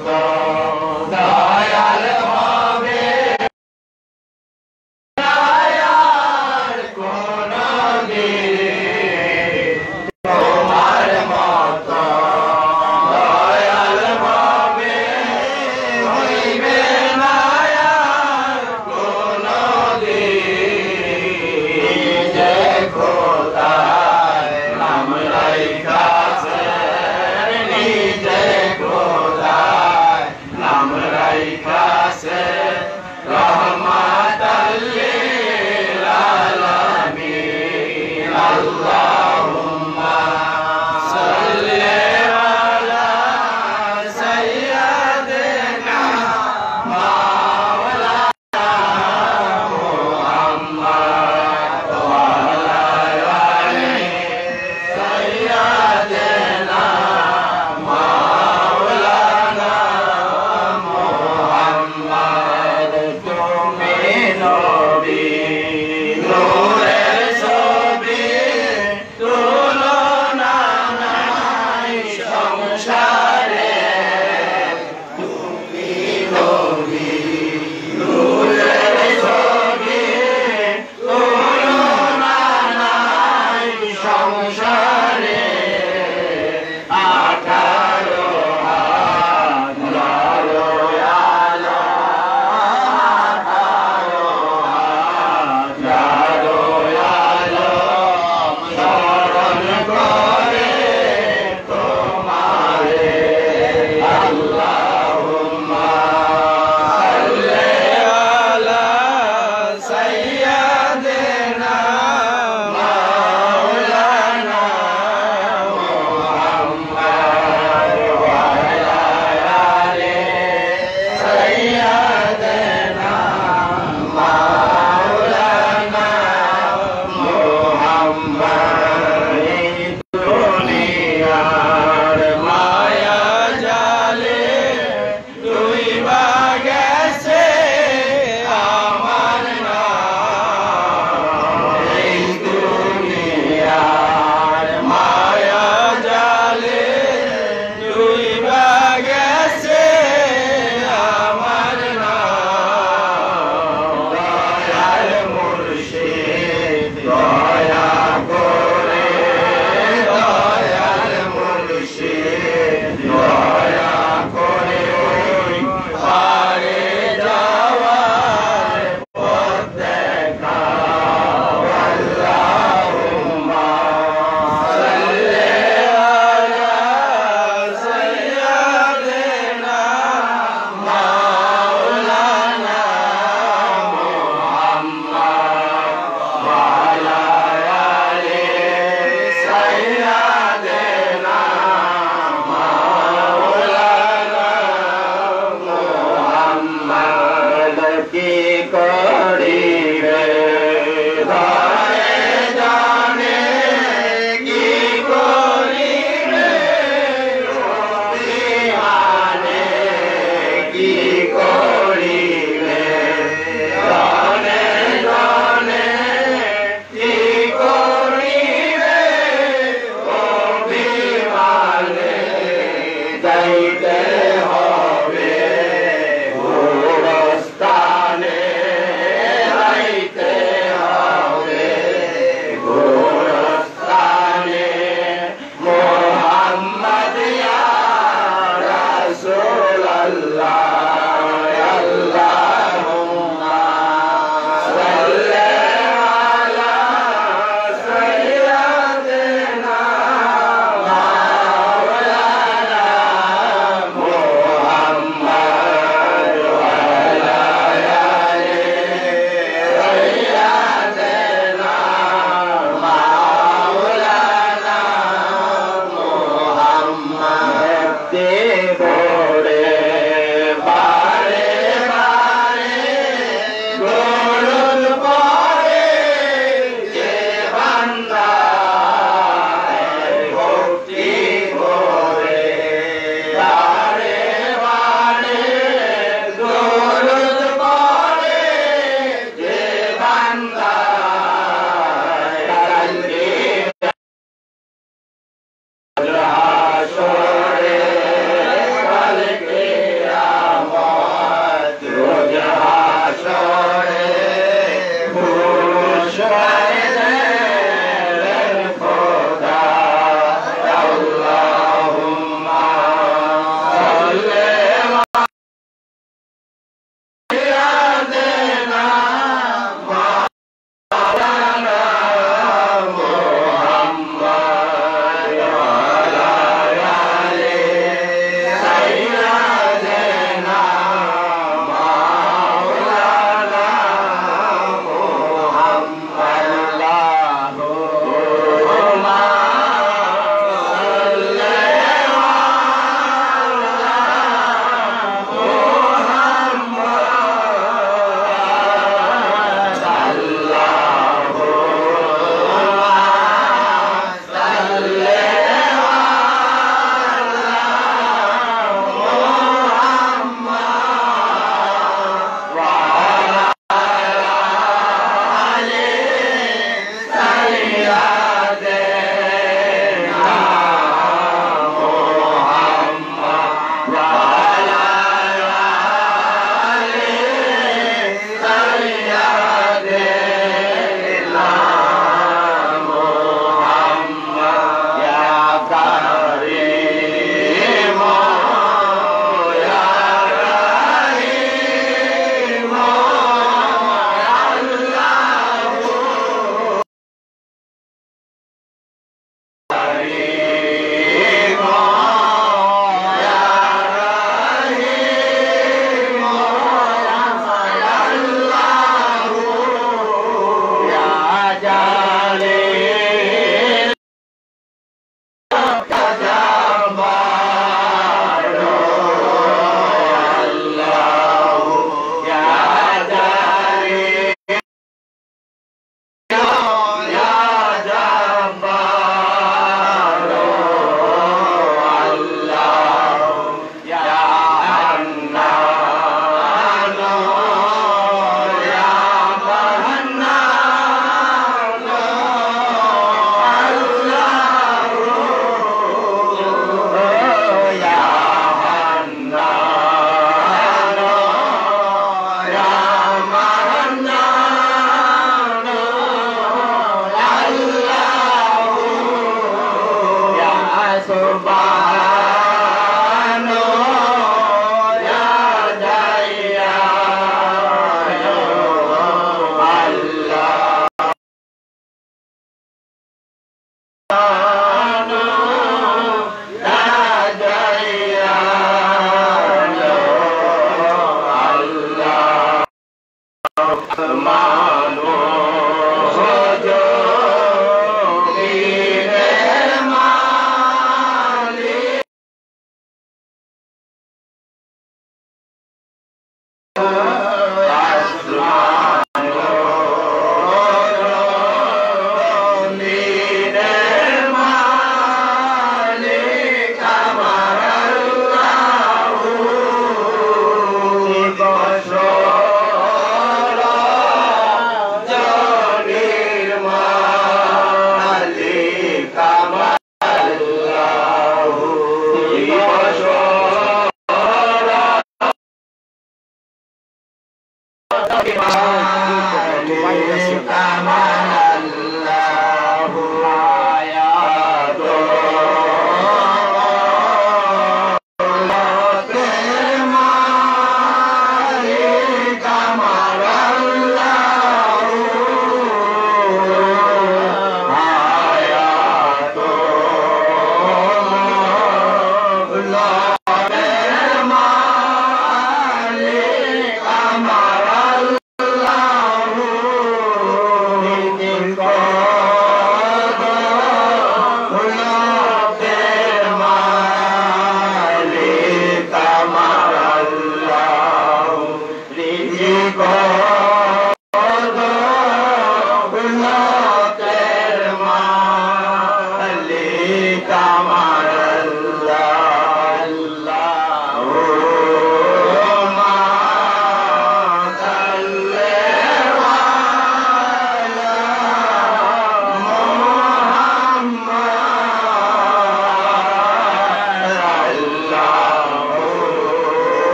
الله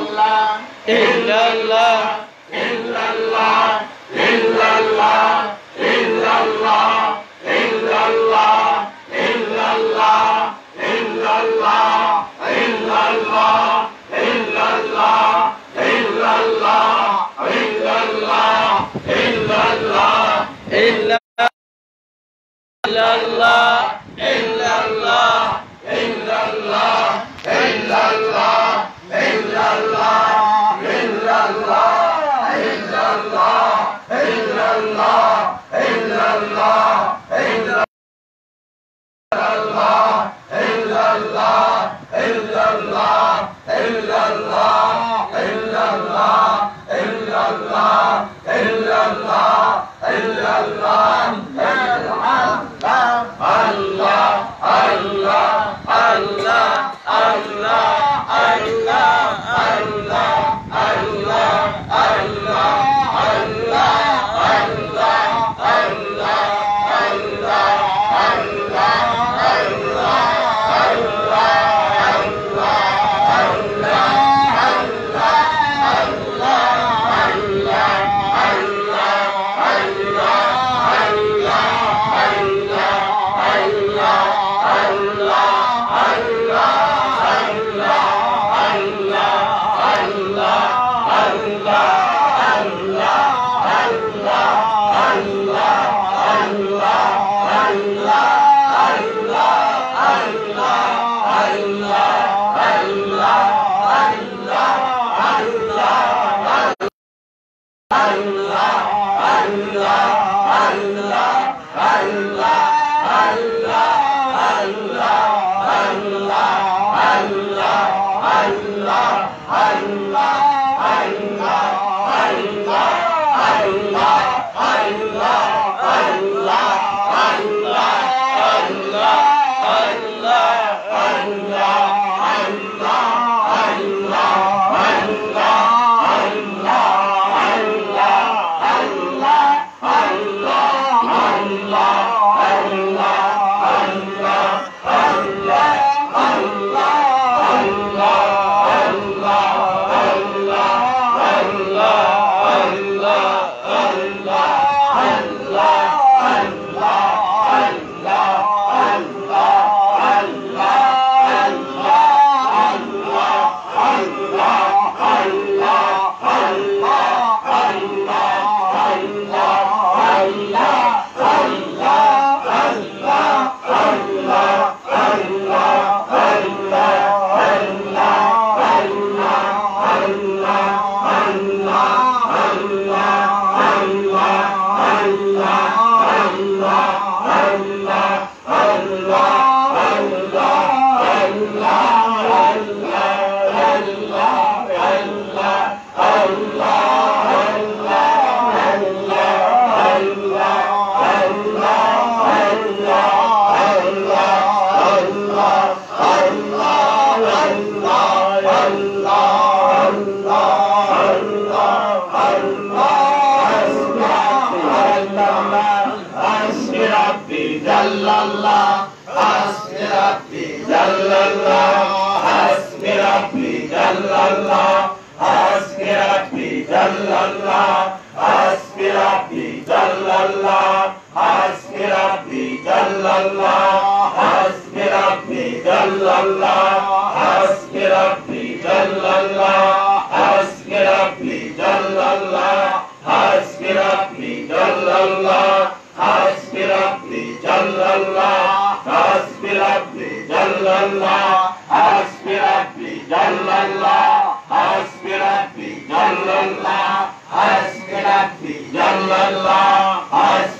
Allah, illallah. allah Hasbi Rabbi, Jallallah, Hasbi Rabbi, Jallallah, Hasbi Rabbi, Jallallah, Hasbi Rabbi, Jallallah, Hasbi Rabbi, Jallallah, Hasbi Rabbi, Jallallah, Hasbi Rabbi, Jallallah, Allah has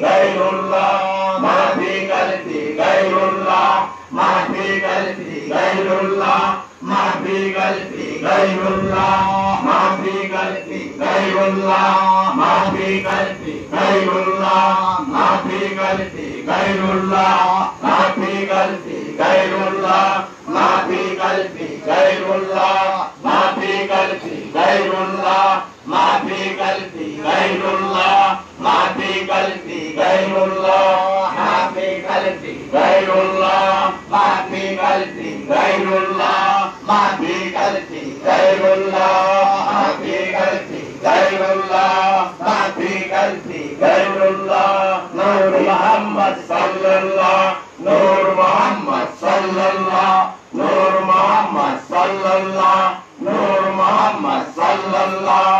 Gayrullah, Mahdi Galfi, Gayrullah, Mahdi Galfi, Gayrullah. ما في قلبي غير الله ما في قلبي غير الله ما في قلبي غير الله ما في قلبي غير الله ما في قلبي غير الله ما في قلبي غير الله ما في قلبي غير الله ما في قلبي غير الله ما في قلبي غير الله غير الله ما في قلبي غير الله ما في قلبي غير الله ما في قلبي غير الله ما في قلبي غير الله نور محمد صلى الله نور محمد صلى الله نور محمد صلى الله نور محمد صلى الله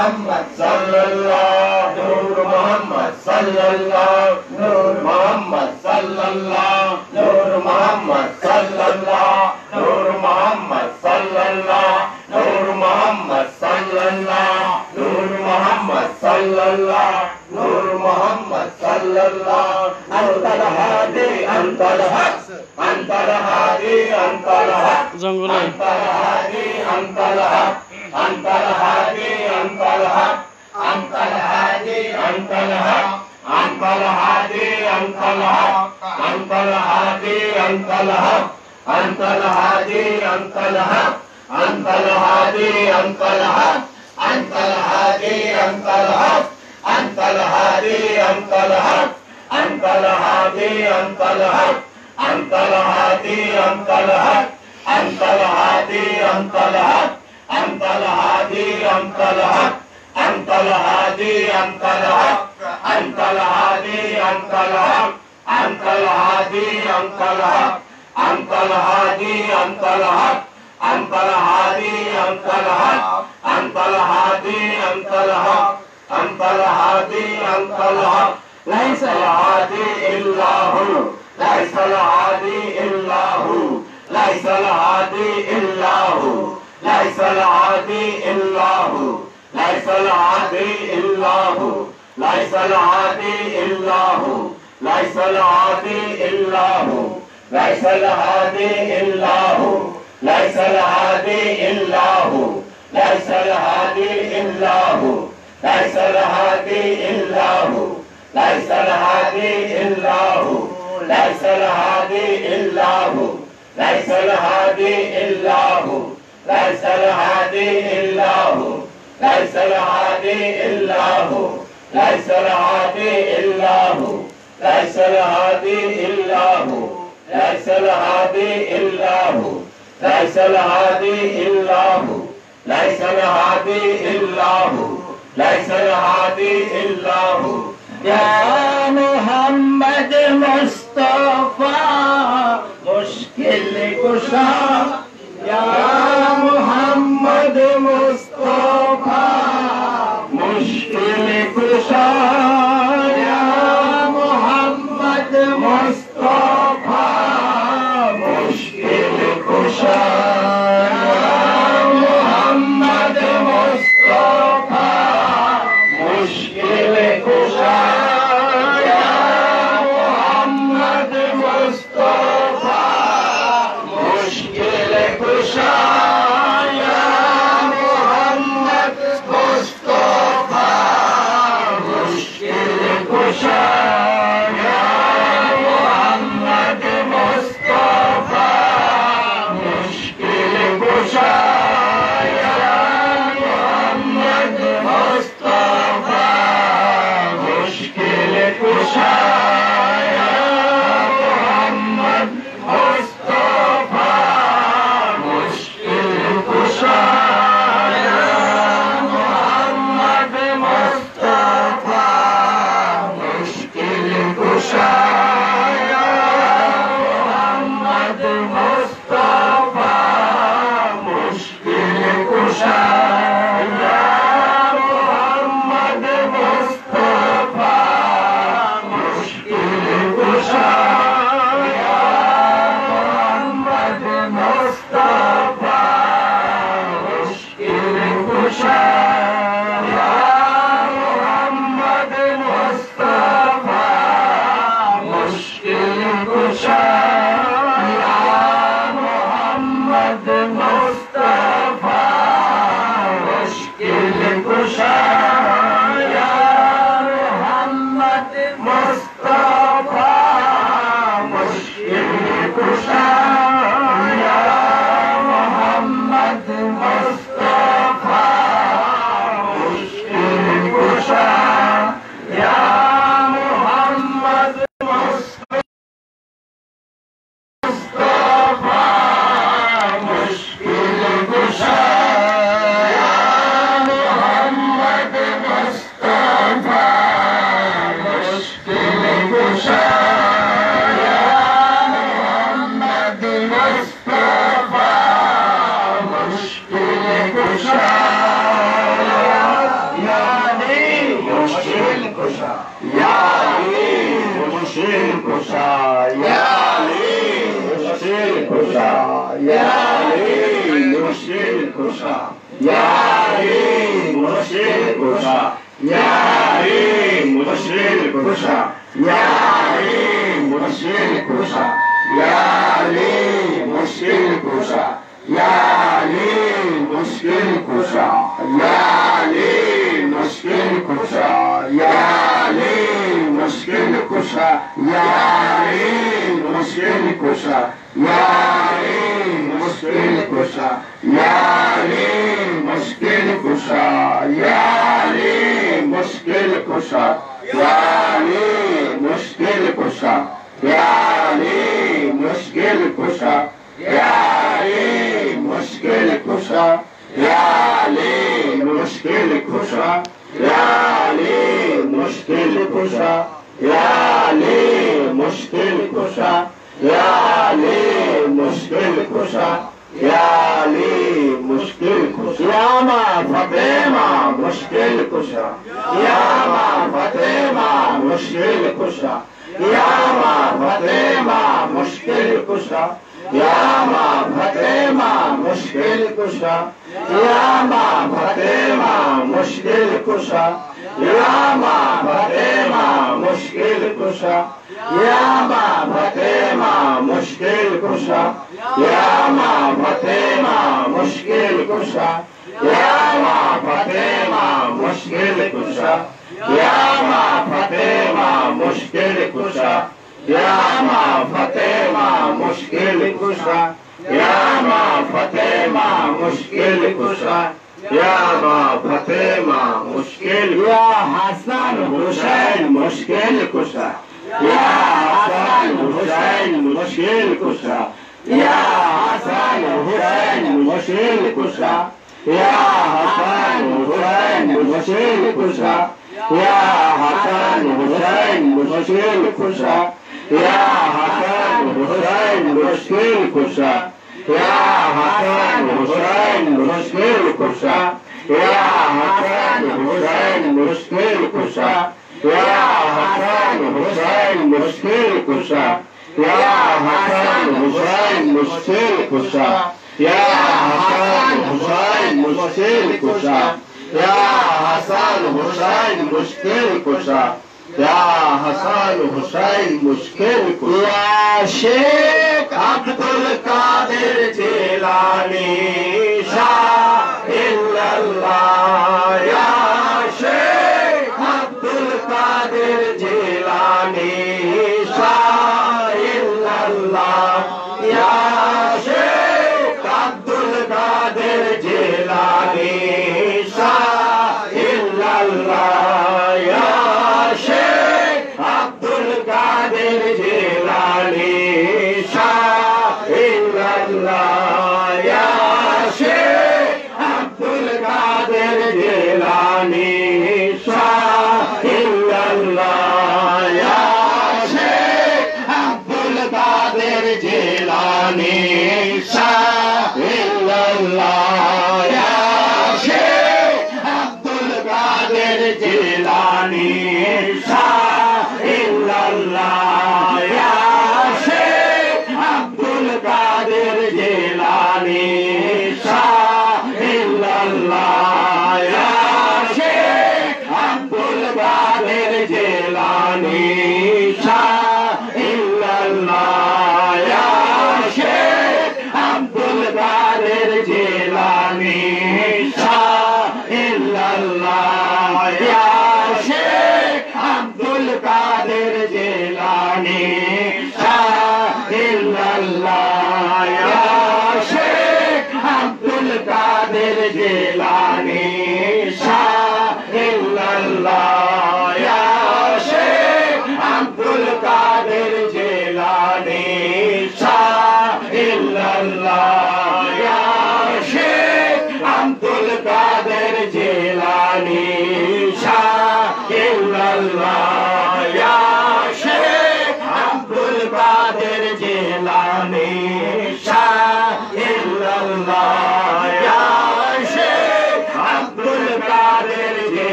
محمد صلى الله نور محمد صلى الله نور محمد صلى الله نور محمد صلى الله نور محمد صلى الله نور محمد صلى الله نور محمد صلى الله نور محمد صلى الله انت الهادي انت الحق العادي إلا هو ليس العادي إلا هو ليس العادي إلا هو ليس العادي إلا هو ليس العادي إلا هو ليس العادي إلا هو ليس العادي إلا هو ليس الهادي إلا هو ليس الهادي إلا هو ليس الهادي إلا هو ليس الهادي إلا هو ليس الهادي إلا هو. ليس الهادي إلا هو. ليس الهادي إلا هو. ليس الهادي إلا هو. ليس الهادي إلا هو. ليس الهادي إلا هو. ليس الهادي إلا هو. ليس الهادي إلا هو. ليس الهادي إلا هو. يا محمد مصطفى कुशा या मोहम्मद मो mushkil kusha ya ali mushkil kusha ya ali mushkil kusha ya ali mushkil kusha ya ali mushkil kusha ya ali mushkil kusha ya ali mushkil kusha ya ali kusha ya ali kusha ya मुश्किल कुशा यानी मुश्किल कुशा यानी मुश्किल कुशा यानी मुश्किल कुशा यानी मुश्किल कुशा यानी मुश्किल कुशा यानी मुश्किल कुशा यानी मुश्किल कुशा मुश्किल मुश्किल कुश। यामा फतेमा मुश्किल कुशा। यामा फतेमा मुश्किल कुशा। यामा फतेमा मुश्किल कुशा। यामा फतेमा मुश्किल कुशा। यामा फतेमा मुश्किल कुशा। यामा फतेमा मुश्किल कुशा। या फतेमा मुश्किल कुशा या फतेमा मुश्किल कुशा या फतेमा मुश्किल कुशा या फतेमा मुश्किल कुशा या फतेमा मुश्किल कुशा या फतेमा मुश्किल कुशा या फतेमा मुश्किल या हसन हुसैन मुश्किल कुशा या हसन हुसैन मुशील कुशा या हसन हुसैन मुशील कुशा या हसन हुसैन मुशील कुशा या हसन हुसैन मुशील कुशा या हसन हुसैन मुशील कुशा या हसन हुसैन मुशील कुशा या हसन हुसैन मुश्किल कुशा يا حسن حسين مشترك الشعب يا حسن حسين مشترك الشعب يا حسن حسين مشترك الشعب يا حسن حسين مشترك الشعب يا حسن حسين مشترك يا شيخ عبد القادر جيلاني شاء إلا الله يا شيخ باد جي لاني شان ان اللہ يا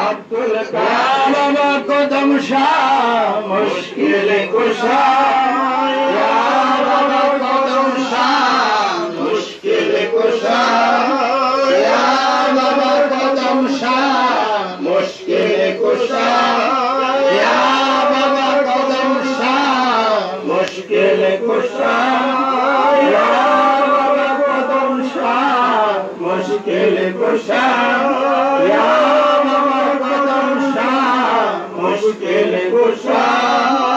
यातुल कुदमशा मुश्किल कुषा مشڪل ڪجهه مشڪل ڪجهه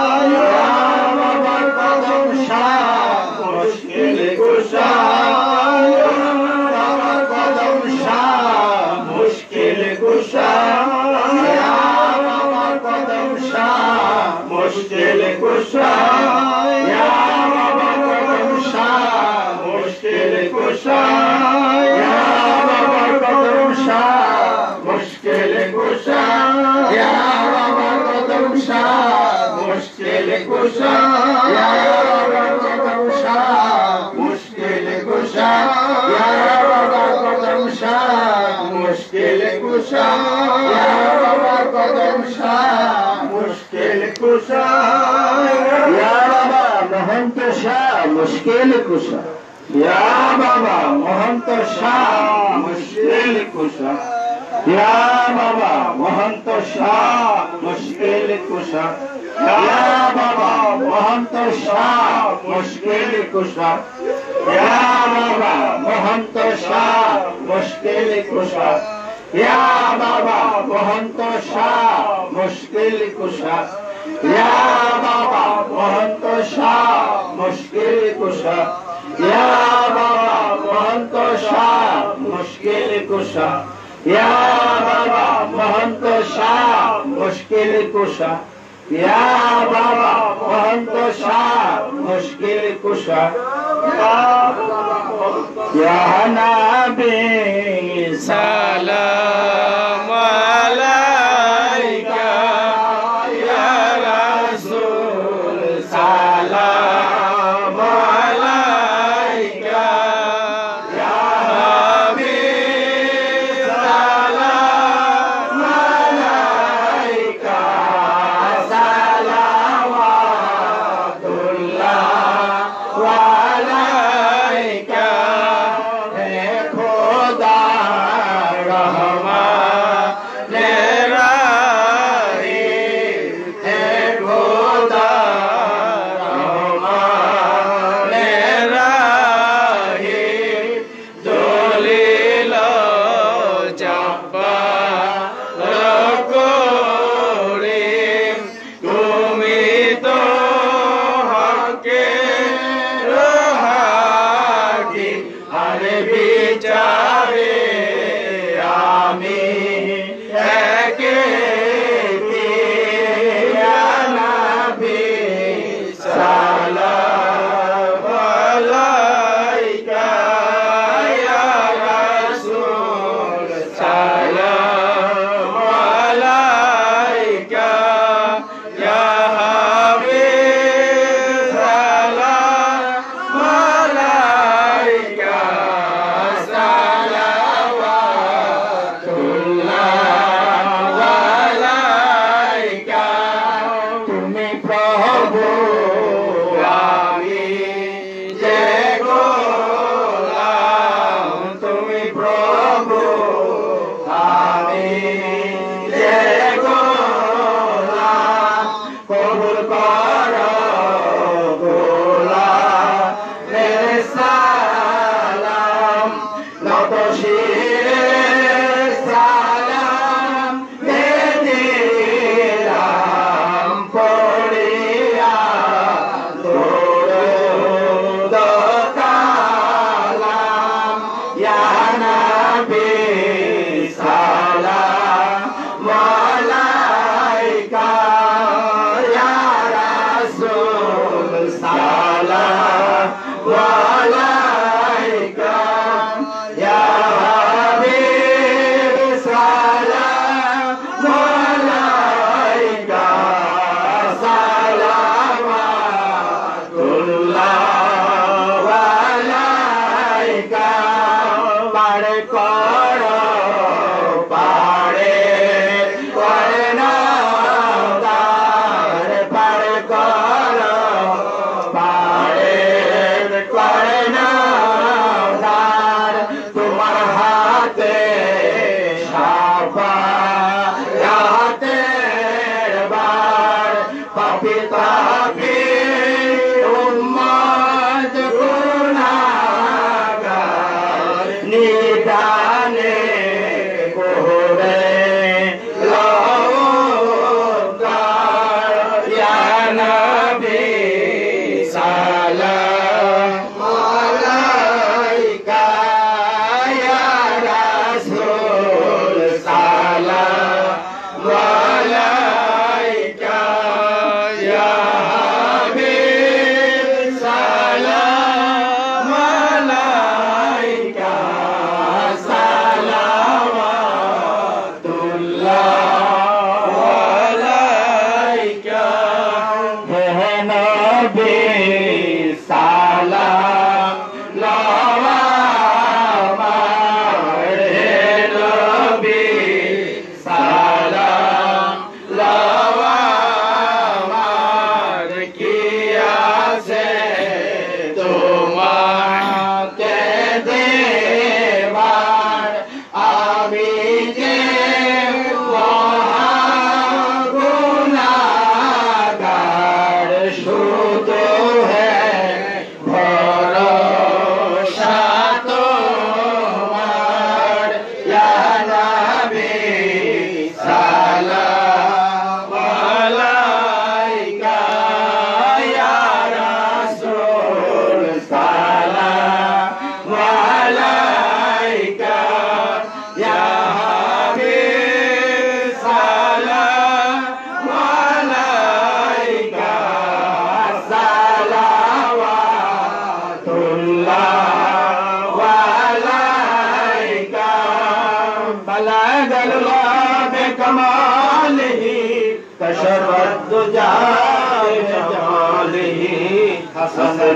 मुश्किल یا بابا कुशा شاہ مشکل मोहंता یا بابا या شاہ مشکل मुश्किल یا بابا बाबा شاہ مشکل कुशा বাবা, মহন্ত শাহ, মুশকিল কুশা। বাবা, মহন্ত শাহ, মুশকিল কুশা। বাবা, মহন্ত শাহ, মুশকিল কুশা। বাবা, মহন্ত শাহ, মুশকিল কুশা। বাবা, মহন্ত শাহ, মুশকিল কুশা। বাবা, মহন্ত শাহ, মুশকিল কুশা। बाबा पंज छा मुश्किल कुशन Bye. আড় কর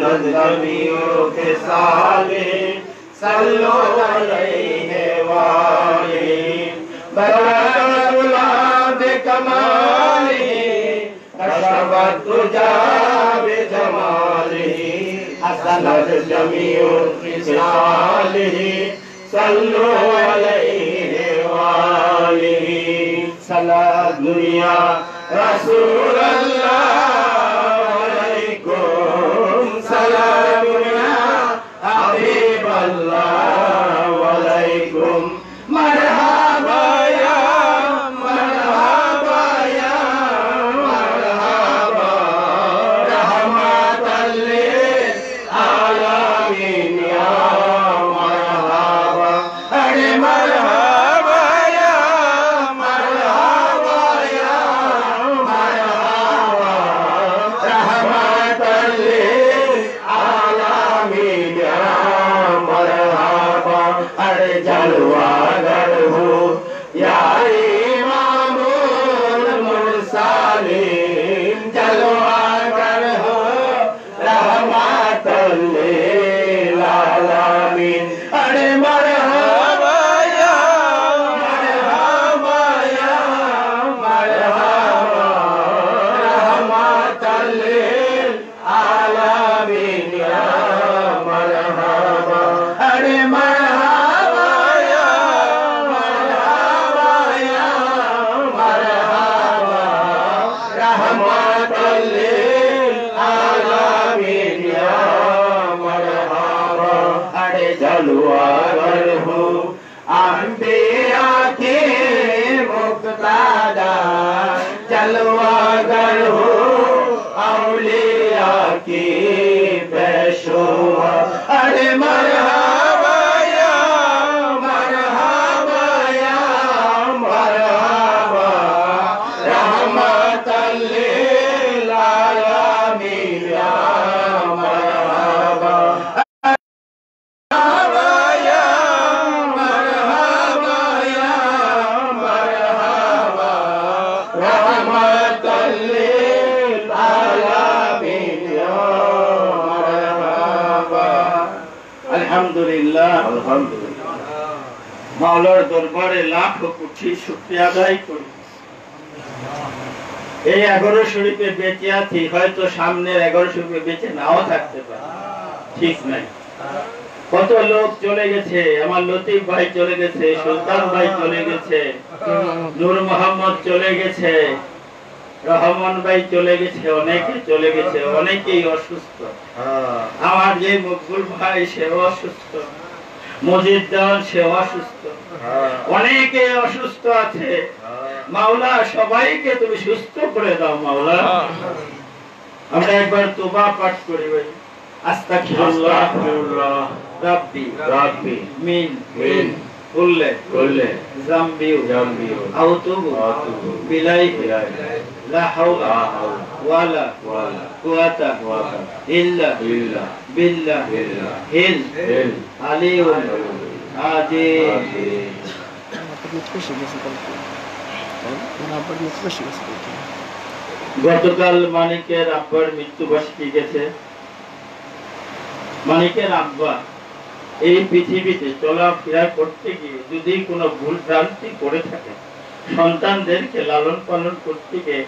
حسنت جميع خصاله صلوا عليه وآله بلغ بكماله كشف الدجى بجماله حسنت جميع خصاله صلوا عليه وآله سلام يا رسول الله عليكم رحمة للعالمين يا মাওলার দরবারে লাখ কোটি শুকরিয়া আদায় করি। এই এগারো শরীফে বেঁচে আছি হয়তো সামনের এগারো শরীফে বেঁচে নাও থাকতে পারে। ঠিক নাই। কত লোক চলে গেছে, আমার লতিফ ভাই চলে গেছে, সুলতান ভাই চলে গেছে, নূর মোহাম্মদ চলে গেছে, রহমান ভাই চলে গেছে, অনেকে চলে গেছে, অনেকেই অসুস্থ। আমার যে মকবুল ভাই সে অসুস্থ, মজিদ দেওয়ান সে অসুস্থ। অনেকে অসুস্থ আছে। মাওলা সবাইকে তুমি সুস্থ করে দাও মাওলা। আমরা একবার তোবা পাঠ করি ভাই। আস্তাগফিরুল্লাহ। রাব্বি। রাব্বি। মিন। মিন। কুল্লে কুল্লে জামবিউ। জামবিউ। আউতুবু। আউতুবু। বিলাইহি। বিলাইহি। লা হাওলা ওয়ালা ওয়ালা। কুওয়াতা কুওয়াতা। ইল্লা ইল্লা। বিল্লাহ। বিল্লাহ। হিল। হিল। আলিউন গতকাল মানিকের আব্বার গেছে। মানিকের আব্বা এই পৃথিবীতে চলাফেরা করতে গিয়ে যদি কোনো ভুল ভ্রান্তি করে থাকে, সন্তানদেরকে লালন পালন করতে গিয়ে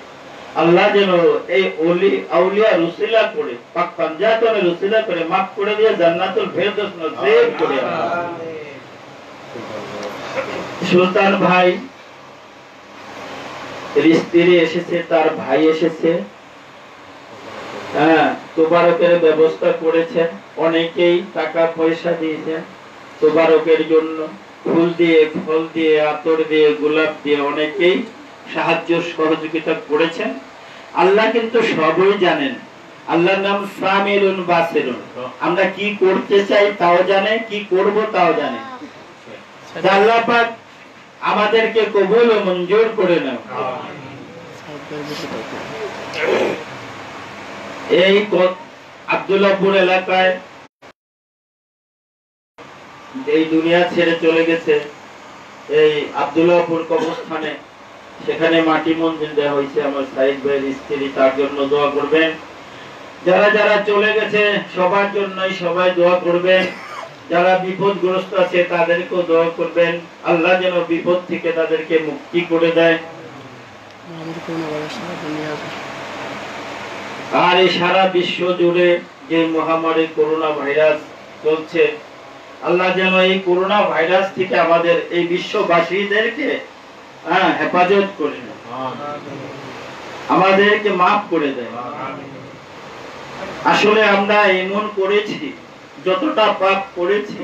আল্লাহ যেন এই অলি আউলিয়া রুসিলা করে, পাক পাঞ্জাতনে রুসিলা করে মাফ করে দিয়ে জান্নাতুল ফেরদৌস নসিব করে সুলতান ভাই স্ত্রী এসেছে, তার ভাই এসেছে। হ্যাঁ তোবারকের ব্যবস্থা করেছেন। অনেকেই টাকা পয়সা দিয়েছেন তোবারকের জন্য। ফুল দিয়ে, ফল দিয়ে, আতর দিয়ে, গোলাপ দিয়ে অনেকেই সাহায্য সহযোগিতা করেছেন। আল্লাহ কিন্তু সবই জানেন। আল্লাহর নাম সামিলুন বাসিরুন আমরা কি করতে চাই তাও জানে, কি করব তাও জানে। আল্লাহ পাক আমাদেরকে কবুল ও মঞ্জুর করে নাও এই আব্দুল্লাহপুর এলাকায় এই দুনিয়া ছেড়ে চলে গেছে, এই আব্দুল্লাহপুর কবরস্থানে সেখানে মাটি মন্দির দেওয়া হয়েছে। আমার সাইদ ভাইয়ের স্ত্রী তার জন্য দোয়া করবেন। যারা যারা চলে গেছে, সবার জন্যই সবাই দোয়া করবেন। যারা বিপদগ্রস্ত আছে তাদেরকেও দোয়া করবেন। আল্লাহ যেন বিপদ থেকে তাদেরকে মুক্তি করে দেয়। আর এই সারা বিশ্ব জুড়ে যে মহামারী করোনা ভাইরাস চলছে আল্লাহ যেন এই করোনা ভাইরাস থেকে আমাদের এই বিশ্ববাসীদেরকে হ্যাঁ, হেফাজত করে। আমাদেরকে মাফ করে দেয়। আসলে আমরা এমন করেছি যতটা পাপ করেছি,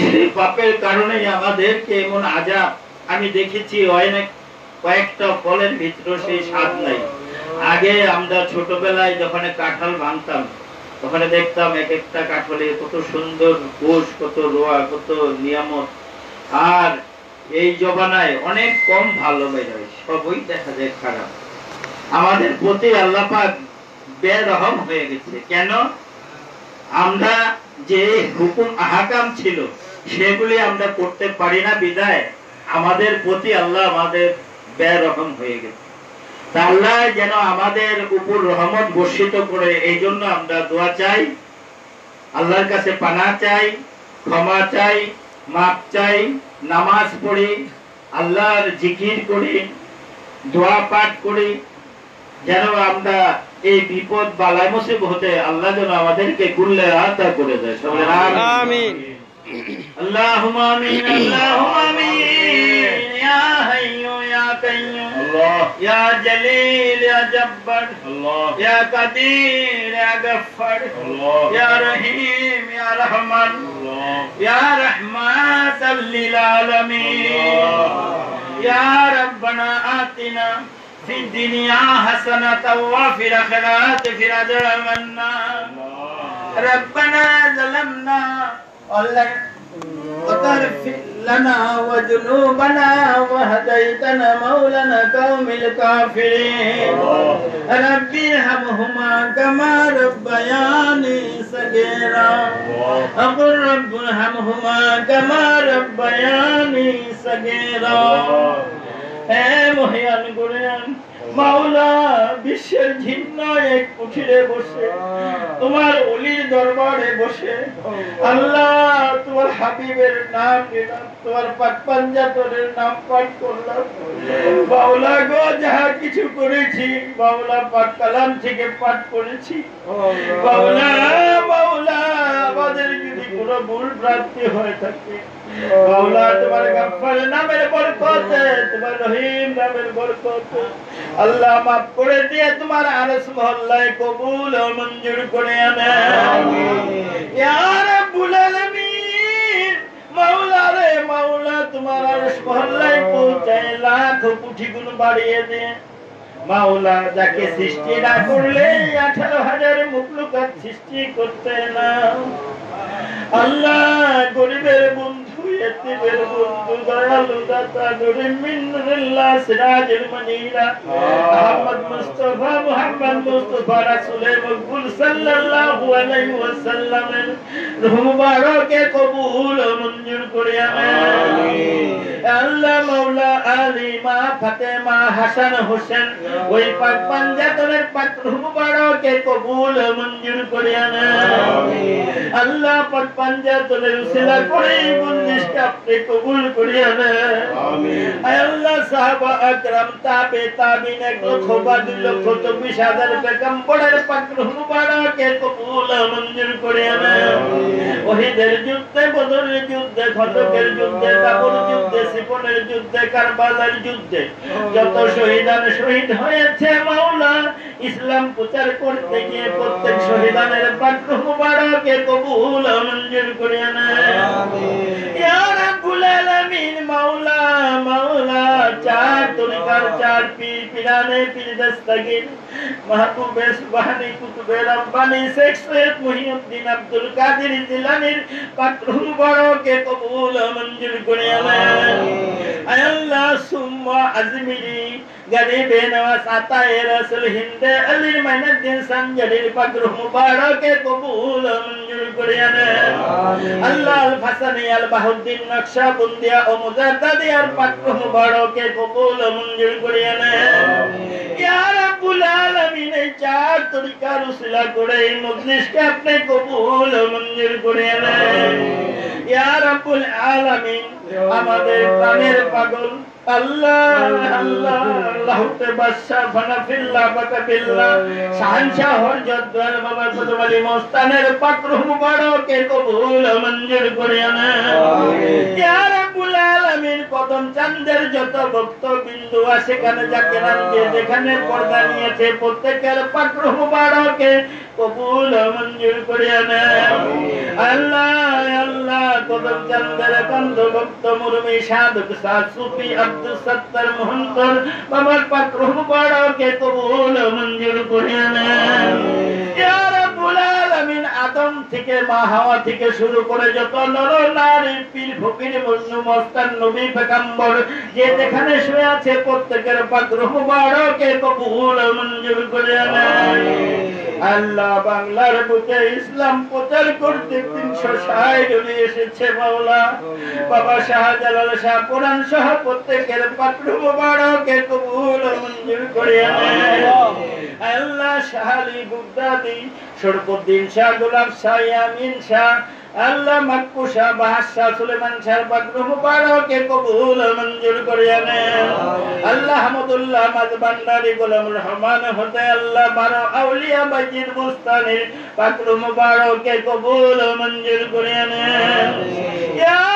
সেই পাপের কারণেই আমাদেরকে এমন আজাব। আমি দেখেছি অনেক, কয়েকটা ফলের ভিতরে সেই স্বাদ নাই। আগে আমরা ছোটবেলায় যখন কাঁঠাল ভাঙতাম ওখানে দেখতাম এক একটা কাঁঠালে কত সুন্দর কোষ কত রোয়া, কত নিয়ামত। আর এই জবানায় অনেক কম ভালো বেরোয়, সবই দেখা যায় খারাপ। আমাদের প্রতি আল্লাহ পাক বেরহম হয়ে গেছে। কেন? আমরা যে হুকুম আহাকাম ছিল, সেগুলি আমরা করতে পারি না বিদায় আমাদের প্রতি আল্লাহ আমাদের বেরহম হয়ে গেছে। আল্লাহ যেন আমাদের উপর রহমত বর্ষিত করে, এই জন্য আমরা দোয়া চাই, আল্লাহর কাছে পানা চাই, ক্ষমা চাই মাপ চাই, নামাজ পড়ি, আল্লাহর জিকির করি, দোয়া পাঠ করি, যেন আমরা এই বিপদ বালাই মুসিব হতে আল্লাহ যেন আমাদেরকে গুল্লে আদা করে দেয় সবাই আমিন। اللهم امين اللهم امين يا حي يا قيوم الله يا جليل يا جبار الله يا قدير يا غفار الله يا رحيم يا رحمن الله يا رحمة للعالمين يا ربنا آتنا في الدنيا حسنة وفي الآخرة في العذاب النار ربنا ظلمنا وتغفر لنا وذنوبنا وهديتنا مولانا قوم الكافرين. ربي ارحمهما كما ربياني صغيرا. أقول رب ارحمهما كما ربياني صغيرا. اے محيان قرآن মাওলা বিশ্বের ঘিন্ন এক কুঠিরে বসে তোমার অলির দরবারে বসে। আল্লাহ। তোমার হাবিবের নাম নিলাম তোমার পাক পাঞ্জাতনের নাম পাঠ করলাম। বাউলা গো যাহা কিছু করেছি বাউলা পাক কালাম থেকে পাঠ করেছি। বাউলা বাউলা আমাদের যদি কোনো ভুল ভ্রান্তি হয়ে থাকে বাউলা তোমার গাফফার নামের বরকতে তোমার রহিম নামের বরকতে। আল্লাহ মাফ করে দিয়ে তোমার আরশ মহল্লায় কবুল ও মঞ্জুর করে আনে। ইয়া রাব্বুল আলামিন মাওলা রে মাওলা তোমার আরশ মহল্লায় পৌঁছায় লাখ কোটি গুণ বাড়িয়ে দে। মাওলা যাকে সৃষ্টি না করলে আঠারো হাজার মুখলুকাত সৃষ্টি করতে না। আল্লাহ গরিবের বন্ধু কবুল মঞ্জুর করে আল্লাহ মাওলা আলী মা ফাতেমা হাসান হোসেন ওই পাক পাঞ্জাতনের রূহ মুবারকে কবুল মঞ্জুর করে আল্লাহ পাক পাঞ্জাতনের উসিলা করে এই বন্দিশকে আপনি কবুল করিয়া নেন আল্লাহ সাহাবা আকরাম তাবে তাবিন এক লক্ষ বা দুই লক্ষ চব্বিশ হাজার পেগম্বরের পাক রূহ কবুল মঞ্জুর করিয়া নেন ওহিদের যুদ্ধে বদরের যুদ্ধে ঘটকের যুদ্ধে কাবুল যুদ্ধে সিপনের যুদ্ধে কারবালার যুদ্ধে। যত শহীদান শহীদ হয়েছে মাওলা ইসলাম প্রচার করতে গিয়ে প্রত্যেক শহীদানের পাত্র মুবারকে কবুল মঞ্জুর করে নেন रबीन मौला मौला चार तुलकर चार पीर पिराने पीर दस्तगीर महबूब सुबहानी कुतुब रब्बानी शेख सैयद मुहिउद्दीन अब्दुल कादिर जिलानीर पत्रुम बड़ों के कबूल मंजूर गुणे अल्लाह सुम्मा अजमीरी আয় আল্লাহ সুম্মা আজমিরি গরিবে নওয়াজ আতায়ে রাসূল হিন্দে আলীর মাইনুদ্দিন সঞ্জলির পাত্র মুবারকে কবুল ও মঞ্জুর করে নেন আল্লাহ আল ফাসানি আল বাহুদ্দিন নকশবন্দিয়া ও মুজাদ্দাদিয়ার পাত্র মুবারকে কবুল ও মঞ্জুর করিয়া নেন ইয়া রাব্বুল আলামিন এই চার তরিকার উসিলা করে এই মজলিসকে আপনি কবুল ও মঞ্জুর করিয়া নেন ইয়া রাব্বুল আলামিন আমাদের প্রাণের পাগল আল্লাহ আল্লাহ। আল্লাহতে বাদশা ফানাফিল্লাহ বাকাবিল্লাহ শাহনশাহ হযরত দয়াল বাবা কদম আলী মস্তানের পাত্র মুবারকে কবুল মঞ্জুর করিয়া নেন ইয়া রাব্বুল আলামিন কদম চাঁদের যত ভক্ত বিন্দু আছে সেখানে যাকে যে যেখানে পর্দা নিয়েছে প্রত্যেকের পাত্র মুবারকে কবুল মঞ্জুর করিয়া নেন আল্লাহ আল্লাহ কদম চান্দের কান্ত ভক্ত মুরমি সাধক সাদ সুফি আব্দুল सत्तर सत्तर मोहनकर कमर पर कृप पड़ के कबूल আলামিন আদম থেকে মা হাওয়া থেকে শুরু করে যত নর নারী পীর ফকির মজনু মস্তান নবী পেগম্বর যে যেখানে শুয়ে আছে প্রত্যেকের পাত্র মুবারকে কবুল মঞ্জুর নেন আল্লাহ বাংলার বুকে ইসলাম প্রচার করতে তিনশো ষাট এসেছে মাওলা। বাবা শাহজালাল শাহ কোরআন সহ প্রত্যেকের পাত্র মুবারকে কবুল মঞ্জুর নেন আল্লাহ। শাহালি সরফুদ্দিন শাহ গোলাপ শাহ ইয়ামিন শাহ আল্লাহ মাক্কু শাহ বাহাস শাহ সুলেমান শাহ বাকরু মুবারকে কবুল মঞ্জুর করিয়া নেন আল্লাহ হামদুল্লাহ মাদ গোলাম রহমান হতে আল্লাহ বারো আউলিয়া বাজির মুস্তানির মুবারকে কবুল মঞ্জুর করিয়া নেন ইয়া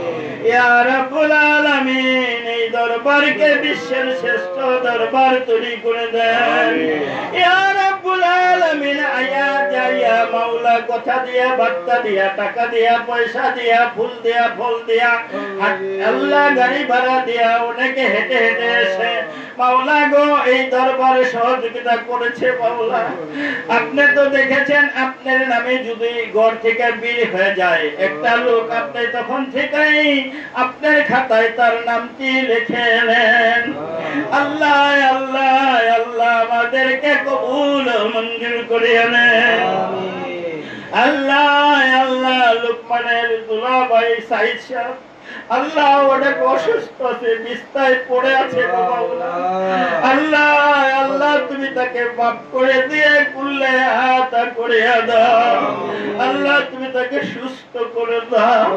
এই দরবারকে বিশ্বের শ্রেষ্ঠ দরবার তৈরি করে দেন। ইয়া আপনি তো দেখেছেন, আপনার নামে যদি ঘর থেকে বের হয়ে যায়, একটা লোক আপনি তখন থেকেই আপনার খাতায় তার নামটি লিখে নেন। আল্লাহ আল্লাহ আল্লাহ আমাদেরকে কবুল মঞ্জুর করে নেন আল্লাহ আল্লাহ লোকমানের দুলাভাই সাইদ সাহেব। আল্লাহ অনেক অসুস্থ আছে বিস্তায় পড়ে আছে আল্লাহ। আল্লাহ তুমি তাকে মাফ করে দিয়ে কুল্লে হাত করে দাও। আল্লাহ তুমি তাকে সুস্থ করে দাও।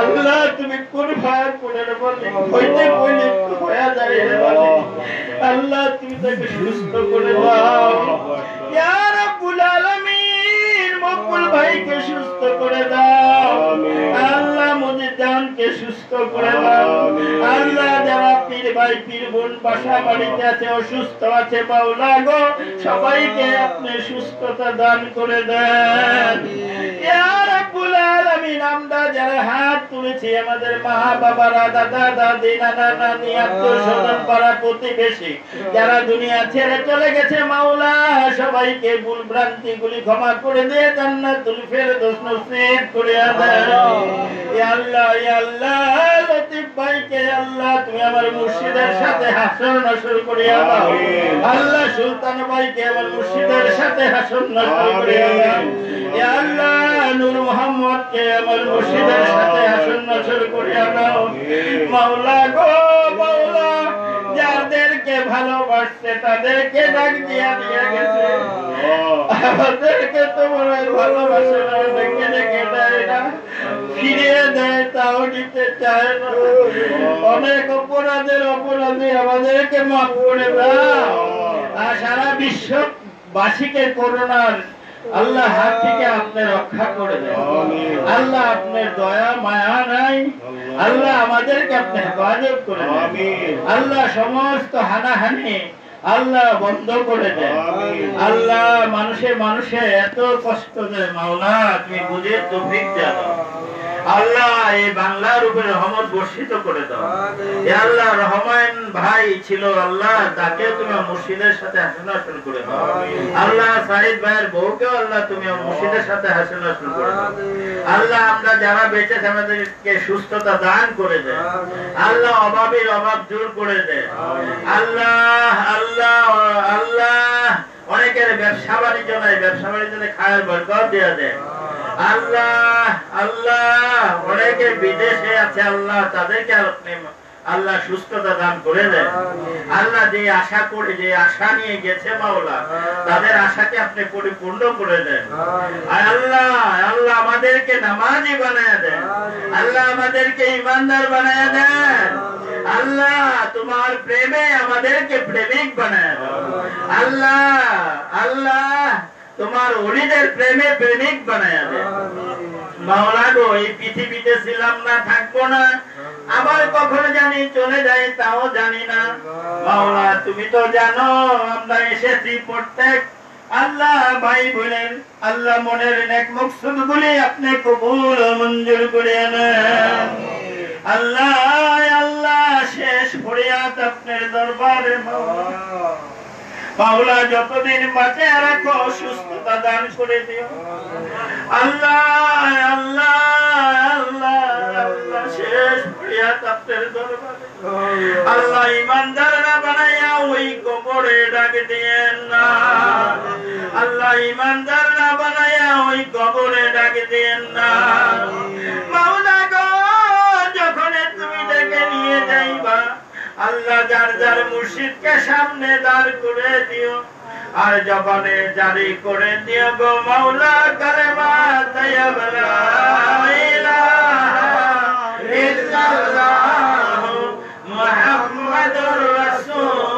আল্লাহ। তুমি কুরবা করে বলে হইতে কইলে হয়ে যায় আল্লাহ তুমি তাকে সুস্থ করে দাও। ভাই বোন আছে অসুস্থ আছে সবাইকে আপনি সুস্থতা দান করে দেন। আলামিন আমরা যারা হাত তুলেছি আমাদের মা বাবারা দাদা দাদি নানা নানি আত্মীয় স্বজন পাড়া প্রতিবেশী যারা দুনিয়া ছেড়ে চলে গেছে মাওলা সবাইকে ভুল ভ্রান্তি গুলি ক্ষমা করে দিয়ে জান্নাতুল ফেরদৌস নসিব করে দেন ইয়া আল্লাহ ইয়া আল্লাহ লতিফ ভাইকে আল্লাহ তুমি আমার মুর্শিদের সাথে হাসর নসর করিয়া দাও। আল্লাহ সুলতান ভাইকে আমার মুর্শিদের সাথে হাসর নসর করিয়া দাও। ইয়া আল্লাহ নূর মোহাম্মদকে আমার মুর্শিদের সাথে হাসর নসর করিয়া দাও। মাওলা গো, মাওলা, যাদেরকে ভালোবাসছে তাদেরকে ডাক দিয়া দিয়া গেছে। আমাদেরকে তোমার ভালোবাসে না দেয় না। ফিরিয়ে দেয়, তাও নিতে চায় না। অনেক অপরাধের অপরাধী আমাদেরকে মাফ করে দাও। আর সারা বিশ্ববাসীকে করোনার আল্লাহ হাত থেকে আপনি রক্ষা করে দেন। আল্লাহ আপনার দয়া মায়া নাই। আল্লাহ। আমাদেরকে আপনি হেফাজত করে আল্লাহ সমস্ত হানাহানি আল্লাহ বন্ধ করে দেন। আল্লাহ মানুষে মানুষে এত কষ্ট দেয় মাওলা তুমি বুঝে তৌফিক দাও। আল্লাহ এই বাংলার উপরে রহমত বর্ষিত করে দাও। আল্লাহ রহমান ভাই ছিল আল্লাহ তাকে তুমি মুর্শিদের সাথে হাসিল হাসিল করে দাও। আল্লাহ সাহিদ ভাইয়ের বউকেও আল্লাহ তুমি মুর্শিদের সাথে হাসিল হাসিল করে দাও। আল্লাহ আমরা যারা বেঁচে আমাদেরকে সুস্থতা দান করে দেয় আল্লাহ অভাবের অভাব দূর করে দেয় আল্লাহ আল্লাহ ব্যবসা বাণিজ্য নাই ব্যবসা বাণিজ্য খায়ের বরকত দিয়ে দেয়। আল্লাহ আল্লাহ, অনেকে বিদেশে আছে, আল্লাহ তাদেরকে আপনি আল্লাহ সুস্থতা দান করে দেন। আল্লাহ যে আশা করে যে আশা নিয়ে গেছে মাওলা তাদের আশাকে আপনি পরিপূর্ণ করে দেন। আল্লাহ আল্লাহ আমাদেরকে নামাজি বানায় দেন। আল্লাহ আমাদেরকে ইমানদার বানায় দেন। আল্লাহ তোমার প্রেমে আমাদেরকে প্রেমিক বানায় দাও আল্লাহ আল্লাহ তোমার অলিদের প্রেমে প্রেমিক বানায় দেন। মাওলা গো এই পৃথিবীতে ছিলাম না থাকব না। আবার কখনো জানি, চলে যাই তাও জানি না। মাওলা, তুমি তো জানো, আমরা এসেছি প্রত্যেক। আল্লাহ ভাই বোনের, আল্লাহ মনের নেক মকসুদ গুলি আপনি কবুল মঞ্জুর করে নেন আল্লাহ আল্লাহ, শেষ ফরিয়াদ আপনার দরবারে মাওলা যতদিন বাঁচে রাখো সুস্থতা দান করে দিও। আল্লাহ আল্লাহ আল্লাহ আল্লাহ, শেষ ফরিয়াদ আপনার দরবারে। আল্লাহ ইমানদার বানাইয়া ওই কবরে ডাক দিয়েন না। আল্লাহ ইমানদার না বানাইয়া ওই কবরে ডাক দিয়েন না। মাওলা গো যখন তুমি ডেকে নিয়ে যাইবা আল্লাহ যার যার মুর্শিদকে সামনে দাঁড় করে দিও। আর জবানে জারি করে দিও গো মাওলা কালেমা তাইয়াবা লা ইলাহা ইল্লাল্লাহ মুহাম্মাদুর রাসূল।